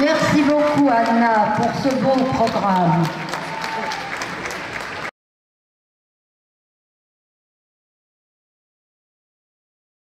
Merci beaucoup Anna pour ce beau programme.